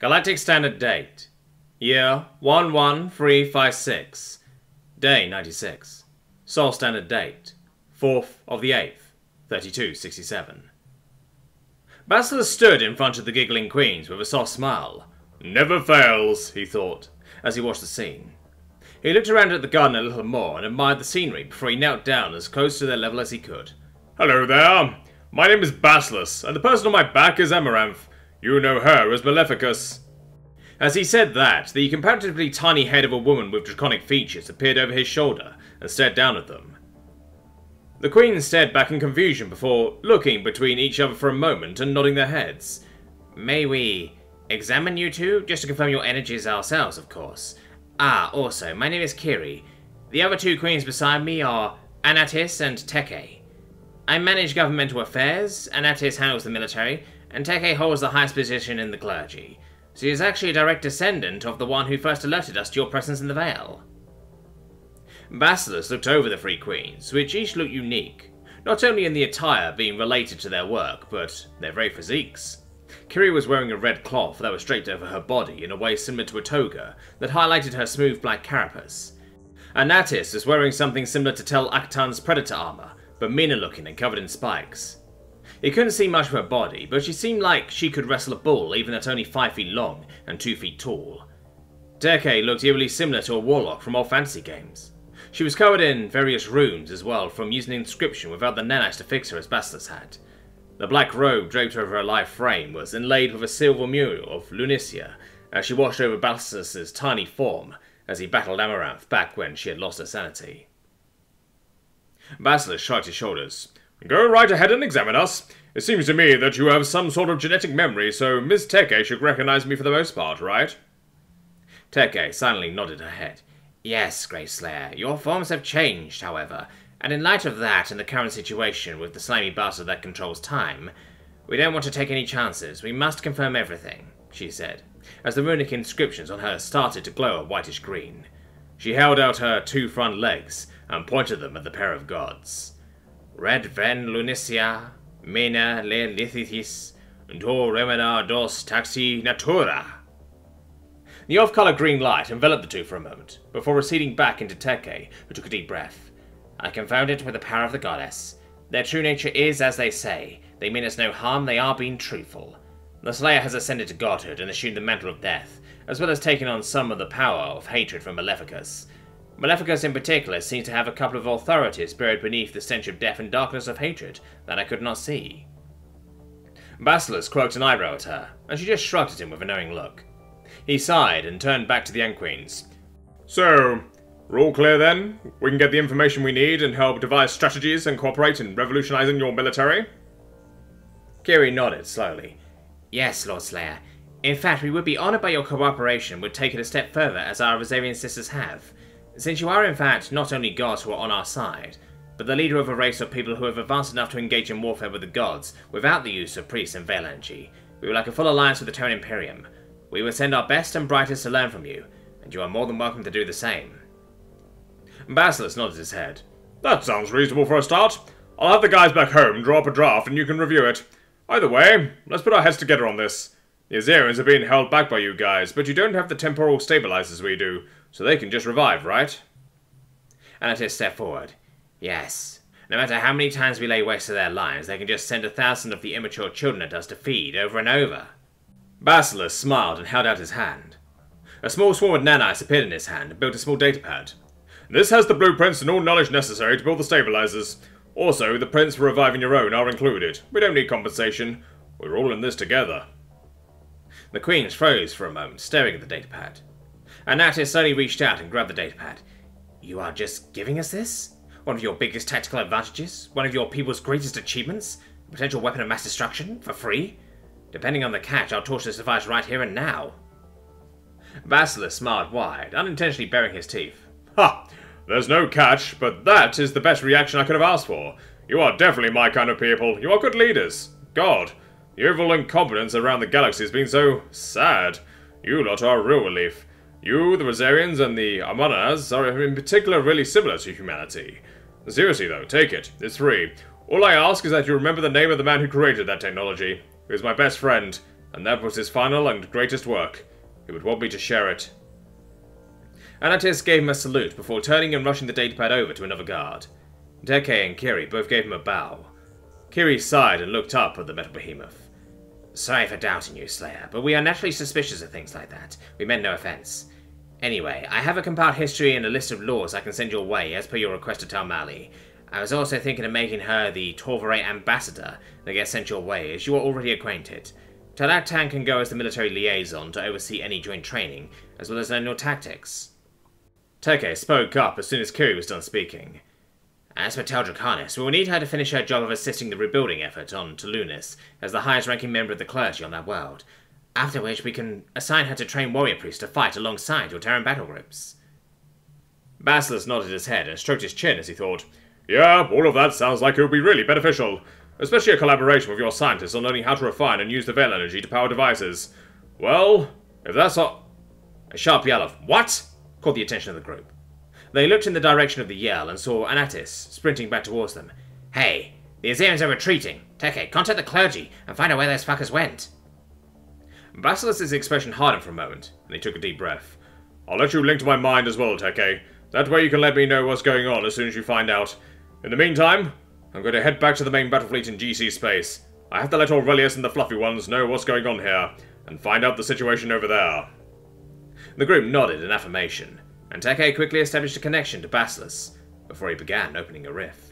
Galactic Standard Date. Year 11356. Day 96. Sol Standard Date. 4th of the 8th, 3267. Basilisk stood in front of the giggling queens with a soft smile. Never fails, he thought, as he watched the scene. He looked around at the garden a little more and admired the scenery before he knelt down as close to their level as he could. Hello there. My name is Basilisk, and the person on my back is Amaranth. You know her as Maleficus. As he said that, the comparatively tiny head of a woman with draconic features appeared over his shoulder and stared down at them. The queens stared back in confusion before looking between each other for a moment and nodding their heads. May we examine you two? Just to confirm your energies ourselves, of course. Ah, also, my name is Kiri. The other two queens beside me are Anatis and Teke. I manage governmental affairs, Anatis handles the military, and Teke holds the highest position in the clergy. She is actually a direct descendant of the one who first alerted us to your presence in the Vale. Basilisk looked over the three queens, which each looked unique, not only in the attire being related to their work, but their very physiques. Kiri was wearing a red cloth that was draped over her body in a way similar to a toga that highlighted her smooth black carapace. Anatis was wearing something similar to Tel Aktan's predator armor, but meaner looking and covered in spikes. He couldn't see much of her body, but she seemed like she could wrestle a bull even at only 5 feet long and 2 feet tall. Teke looked eerily similar to a warlock from old fantasy games. She was covered in various runes as well from using an inscription without the nanites to fix her as Basilisk had. The black robe draped over her life frame was inlaid with a silver mural of Lunicia as she watched over Basilisk's tiny form as he battled Amaranth back when she had lost her sanity. Basilisk shrugged his shoulders. Go right ahead and examine us. It seems to me that you have some sort of genetic memory, so Miss Teke should recognize me for the most part, right? Teke silently nodded her head. Yes, Great Slayer, your forms have changed, however, and in light of that and the current situation with the slimy bastard that controls time, we don't want to take any chances. We must confirm everything, she said, as the runic inscriptions on her started to glow a whitish green. She held out her two front legs and pointed them at the pair of gods. Red ven lunicia, mena le lithithis, do remena dos taxi natura. The off-color green light enveloped the two for a moment, before receding back into Teke, who took a deep breath. I confound it with the power of the goddess. Their true nature is as they say. They mean us no harm, they are being truthful. The Slayer has ascended to godhood and assumed the mantle of death, as well as taking on some of the power of hatred from Maleficus. Maleficus in particular seems to have a couple of authorities buried beneath the stench of death and darkness of hatred that I could not see. Basilisk croaked an eyebrow at her, and she just shrugged at him with a knowing look. He sighed and turned back to the young queens. So, we're all clear then? We can get the information we need and help devise strategies and cooperate in revolutionizing your military? Kiri nodded slowly. Yes, Lord Slayer. In fact, we would be honored by your cooperation would take it a step further as our Rosarian sisters have. Since you are in fact not only gods who are on our side, but the leader of a race of people who have advanced enough to engage in warfare with the gods without the use of priests and energy, we would like a full alliance with the Terran Imperium. We would send our best and brightest to learn from you, and you are more than welcome to do the same. Basilisk nodded his head. That sounds reasonable for a start. I'll have the guys back home draw up a draft and you can review it. Either way, let's put our heads together on this. The Azarians are being held back by you guys, but you don't have the temporal stabilizers we do, so they can just revive, right? Anatis stepped forward. Yes. No matter how many times we lay waste to their lives, they can just send a thousand of the immature children at us to feed over and over. Basilisk smiled and held out his hand. A small swarm of nanites appeared in his hand and built a small datapad. This has the blueprints and all knowledge necessary to build the stabilizers. Also, the prints for reviving your own are included. We don't need compensation. We're all in this together. The queens froze for a moment, staring at the datapad. Anatis suddenly reached out and grabbed the datapad. You are just giving us this? One of your biggest tactical advantages? One of your people's greatest achievements? A potential weapon of mass destruction? For free? Depending on the catch, I'll torch this device right here and now. Basilisk smiled wide, unintentionally baring his teeth. Ha! There's no catch, but that is the best reaction I could have asked for. You are definitely my kind of people. You are good leaders. God, overall incompetence around the galaxy has been so sad. You lot are a real relief. You, the Rosarians, and the Amanas are in particular really similar to humanity. Seriously though, take it. It's free. All I ask is that you remember the name of the man who created that technology. He was my best friend, and that was his final and greatest work. He would want me to share it. Anatis gave him a salute before turning and rushing the datapad over to another guard. Teke and Kiri both gave him a bow. Kiri sighed and looked up at the metal behemoth. Sorry for doubting you, Slayer, but we are naturally suspicious of things like that. We meant no offense. Anyway, I have a compiled history and a list of laws I can send your way, as per your request to Talmali. I was also thinking of making her the Torvaray ambassador that gets sent your way, as you are already acquainted. Tel Aktan can go as the military liaison to oversee any joint training, as well as learn your tactics. Teke spoke up as soon as Kiri was done speaking. As for Tel Dracanis, we will need her to finish her job of assisting the rebuilding effort on Tulunis as the highest ranking member of the clergy on that world, after which we can assign her to train warrior priests to fight alongside your Terran battle groups. Basilisk nodded his head and stroked his chin as he thought, Yeah, all of that sounds like it would be really beneficial, especially a collaboration with your scientists on learning how to refine and use the Veil energy to power devices. Well, if that's. A sharp yell of, What? caught the attention of the group. They looked in the direction of the yell and saw Anatis sprinting back towards them. Hey, the Azerians are retreating. Teke, contact the clergy and find out where those fuckers went. Basilisk's expression hardened for a moment, and he took a deep breath. I'll let you link to my mind as well, Teke. That way you can let me know what's going on as soon as you find out. In the meantime, I'm going to head back to the main battle fleet in GC space. I have to let Aurelius and the fluffy ones know what's going on here, and find out the situation over there. The group nodded in affirmation, and Teke quickly established a connection to Basilisk before he began opening a rift.